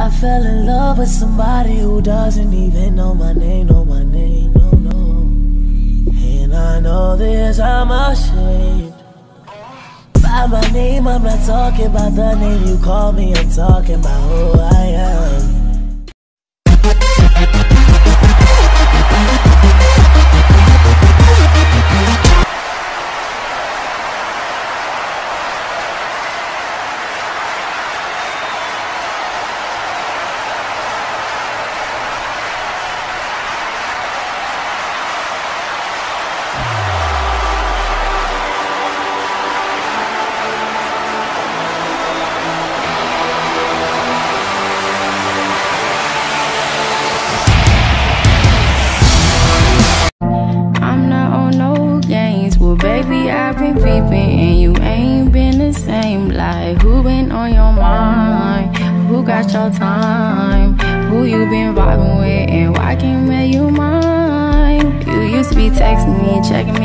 I fell in love with somebody who doesn't even know my name, know my name, no, no. And I know this, I'm ashamed. By my name, I'm not talking about the name you call me, I'm talking about who baby, I've been peeping and you ain't been the same. Like, who been on your mind? Who got your time? Who you been vibing with and why can't make you mine? You used to be texting me, checking me.